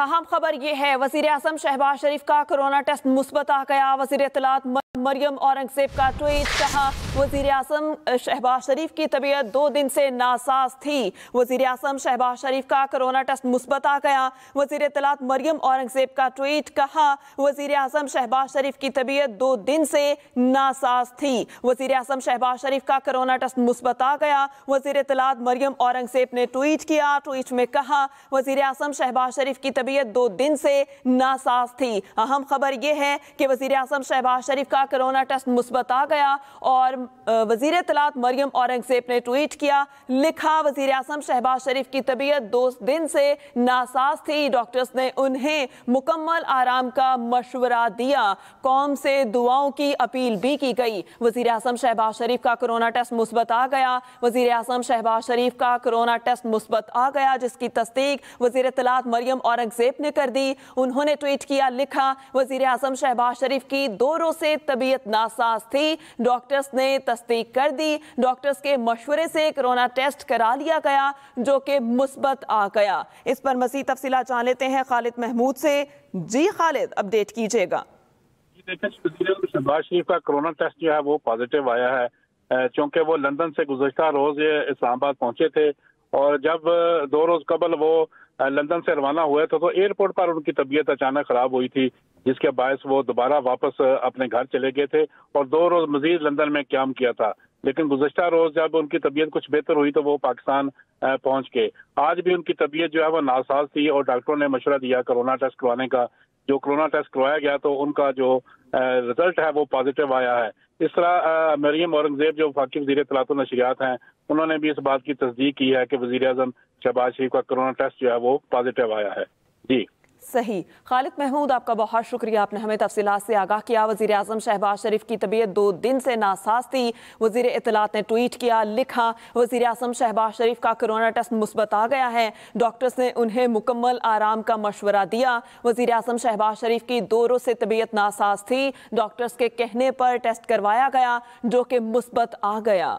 अहम खबर यह है वज़ीर अजम शहबाज शरीफ का कोरोना टेस्ट मुस्बत आ गया। वज़ीर इतलात मरियम औरंगज़ेब का ट्वीट, कहा वज़ीर अजम शहबाज शरीफ की तबीयत दो दिन से नासाज थी। वज़ीर अजम शहबाज शरीफ का कोरोना टेस्ट मुस्बत आ गया। वज़ीर इतलात मरियम औरंगज़ेब का ट्वीट, कहा वज़ीर अजम शहबाज शरीफ की तबीयत दो दिन से नासाज थी। वज़ीर अजम शहबाज शरीफ का कोरोना टेस्ट मुस्बत आ गया। वज़ीर इतलात मरियम औरंगज़ेब ने ट्वीट किया। ट्वीट में कहा वज़ीर अजम शहबाज शरीफ की तबीयत दो दिन से नासाज थी। अहम खबर यह है कि वज़ीर अजम शहबाज शरीफ का कोरोना टेस्ट मुस्बत आ गया और वज़ीर तलात मरियम औरंगज़ेब ने ट्वीट किया, लिखा, वज़ीर अजम शहबाज शरीफ की तबीयत दो दिन से नासाज थी, डॉक्टर्स ने उन्हें मुकम्मल आराम का मशवरा दिया, कौम से दुआओं की अपील भी की गई। वज़ीर अजम शहबाज शरीफ का कोरोना टेस्ट मुस्बत आ गया, वज़ीर अजम शहबाज शरीफ का कोरोना टेस्ट मुस्बत आ गया, जिसकी तस्दीक वज़ीर तलात मरियम औरंगज़ेब ने कर दी। उन्होंने ट्वीट किया, लिखा, वज़ीर अजम शहबाज शरीफ की दो रोज से तबीयत नासाज थी। डॉक्टर्स ने तस्दीक कर दी। डॉक्टर्स के मशवरे से कोरोना टेस्ट करा लिया गया, जो कि मुस्बत आ गया। इस पर मजीद तफसी जान लेते हैं खालिद महमूद से। जी खालिद, अपडेट कीजिएगा। शहबाज शरीफ का। कोरोना टेस्ट जो है, वो पॉजिटिव आया है। क्योंकि वो लंदन से गुजशत रोज इस्लामाबाद पहुँचे थे और जब दो रोज कबल वो लंदन से रवाना हुए थे तो एयरपोर्ट पर उनकी तबीयत अचानक खराब हुई थी, जिसके बायस वो दोबारा वापस अपने घर चले गए थे और दो रोज मजीद लंदन में क्याम किया था। लेकिन गुजशत रोज जब उनकी तबीयत कुछ बेहतर हुई तो वो पाकिस्तान पहुँच गए। आज भी उनकी तबीयत जो है वो नासाज थी और डॉक्टरों ने मशवरा दिया कोरोना टेस्ट करवाने का। जो कोरोना टेस्ट करवाया गया तो उनका जो रिज़ल्ट है वो पॉजिटिव आया है। इस तरह मरीम औरंगज़ेब जो वाकिफ वजी तलात नशरियात हैं, उन्होंने भी इस बात की तस्दीक की है कि वजी अजम शहबाज शरीफ का कोरोना टेस्ट जो है वो पॉजिटिव आया है। जी। सही। खालिद महमूद, आपका बहुत शुक्रिया। आपने हमें तफसीत से आगाह किया। वज़ीर अजम शहबाज शरीफ की तबीयत दो दिन से नासाज थी। वज़ीर इतलात ने ट्वीट किया, लिखा वज़ीर अजम शहबाज शरीफ का कोरोना टेस्ट मुस्बत आ गया है। डॉक्टर्स ने उन्हें मुकम्मल आराम का मशवरा दिया। वज़ीर अजम शहबाज शरीफ की दो रोज से तबीयत नासाज थी। डॉक्टर्स के कहने पर टेस्ट करवाया गया, जो कि मुस्बत आ गया।